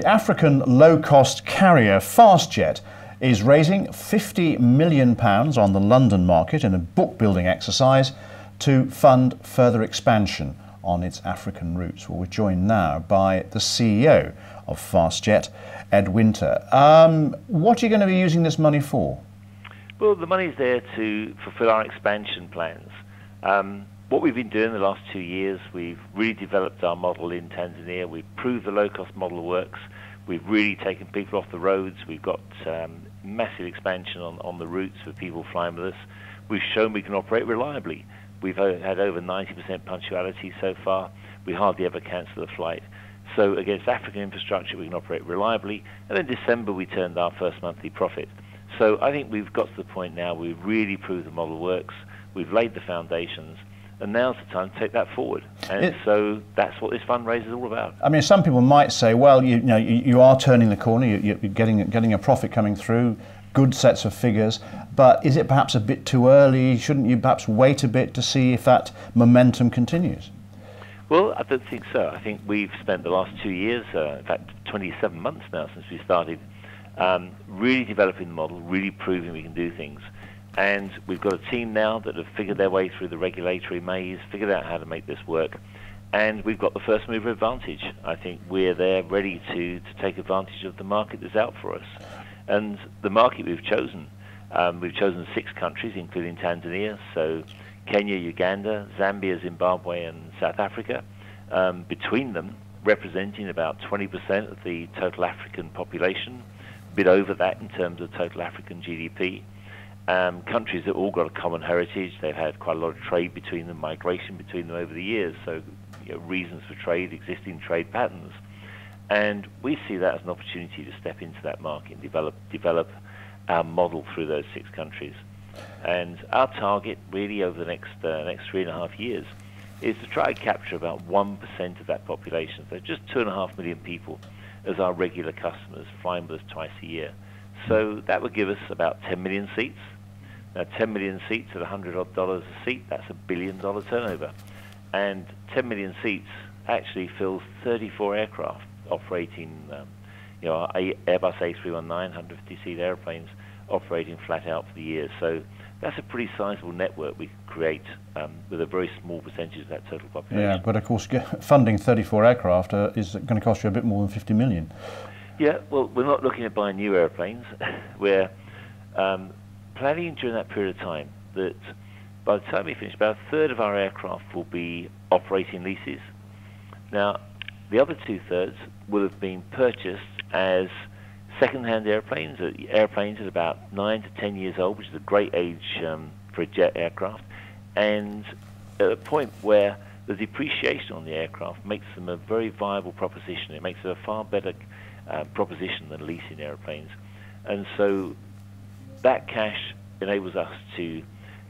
The African low-cost carrier Fastjet is raising £50 million on the London market in a book-building exercise to fund further expansion on its African routes. Well, we're joined now by the CEO of Fastjet, Ed Winter. Um, what are you going to be using this money for? Well, the money's there to fulfill our expansion plans. Um, what we've been doing the last two years, we've really developed our model in Tanzania. We've proved the low-cost model works. We've really taken people off the roads. We've got um, massive expansion on, on the routes for people flying with us. We've shown we can operate reliably. We've had over 90% punctuality so far. We hardly ever cancel a flight. So against African infrastructure, we can operate reliably. And in December, we turned our first monthly profit. So I think we've got to the point now we've really proved the model works. We've laid the foundations. And now's the time to take that forward. And it, so that's what this fundraiser is all about. I mean, some people might say, well, you, you know, you, you, are turning the corner, you, are getting, getting a profit coming through, good sets of figures, but is it perhaps a bit too early? Shouldn't you perhaps wait a bit to see if that momentum continues? Well, I don't think so. I think we've spent the last two years, uh, in fact, 27 months now since we started, um, really developing the model, really proving we can do things. And we've got a team now that have figured their way through the regulatory maze, figured out how to make this work, and we've got the first mover advantage. I think we're there ready to, to take advantage of the market that's out for us. And the market we've chosen, um, we've chosen six countries, including Tanzania, so Kenya, Uganda, Zambia, Zimbabwe, and South Africa. Um, between them, representing about 20% of the total African population, a bit over that in terms of total African GDP um, countries that all got a common heritage. They've had quite a lot of trade between them, migration between them over the years. So, you know, reasons for trade, existing trade patterns, and we see that as an opportunity to step into that market and develop develop our model through those six countries. And our target, really, over the next uh, next three and a half years, is to try and capture about one percent of that population. So, just two and a half million people as our regular customers flying with us twice a year. So that would give us about 10 million seats. Now, 10 million seats at 100 odd dollars a seat, that's a billion dollar turnover. And 10 million seats actually fills 34 aircraft operating, um, you know, Airbus A319, 150 seat airplanes operating flat out for the year. So that's a pretty sizable network we could create um, with a very small percentage of that total population. Yeah, but of course, funding 34 aircraft uh, is going to cost you a bit more than 50 million. Yeah, well, we're not looking at buying new airplanes. we're um, planning during that period of time that by the time we finish, about a third of our aircraft will be operating leases. Now, the other two thirds will have been purchased as second-hand airplanes, airplanes at about nine to ten years old, which is a great age um, for a jet aircraft, and at a point where the depreciation on the aircraft makes them a very viable proposition. It makes it a far better uh, proposition than leasing airplanes. And so that cash enables us to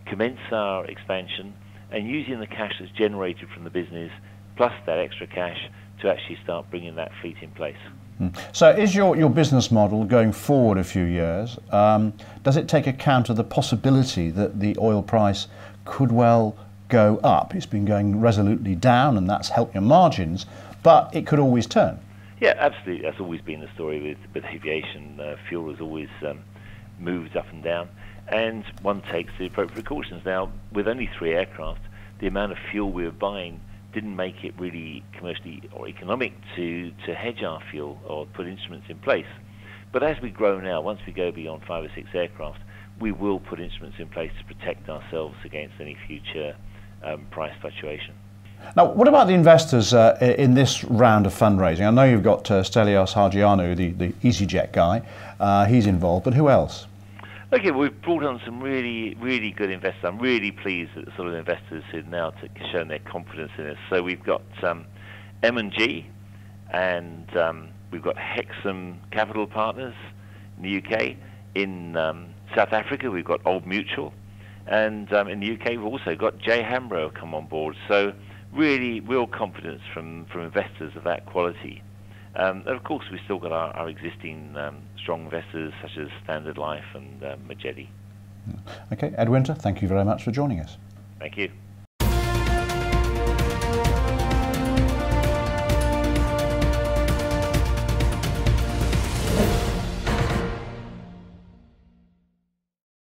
commence our expansion and using the cash that's generated from the business plus that extra cash to actually start bringing that fleet in place. Hmm. So, is your, your business model going forward a few years? Um, does it take account of the possibility that the oil price could well go up? It's been going resolutely down, and that's helped your margins, but it could always turn. Yeah, absolutely. That's always been the story with, with aviation. Uh, fuel has always um, moved up and down, and one takes the appropriate precautions. Now, with only three aircraft, the amount of fuel we were buying didn't make it really commercially or economic to, to hedge our fuel or put instruments in place. But as we grow now, once we go beyond five or six aircraft, we will put instruments in place to protect ourselves against any future um, price fluctuation. Now, what about the investors uh, in this round of fundraising? I know you've got uh, Stelios Haji-Ioannou, the, the EasyJet guy. Uh, he's involved, but who else? Okay, we've brought on some really, really good investors. I'm really pleased that the sort of investors who've now shown their confidence in us. So we've got um, M&G, and um, we've got Hexam Capital Partners in the UK. In um, South Africa, we've got Old Mutual, and um, in the UK, we've also got J Hambro come on board. So really real confidence from, from investors of that quality. Um, and of course, we've still got our, our existing um, strong investors such as Standard Life and uh, Majedie. Okay, Ed Winter, thank you very much for joining us. Thank you.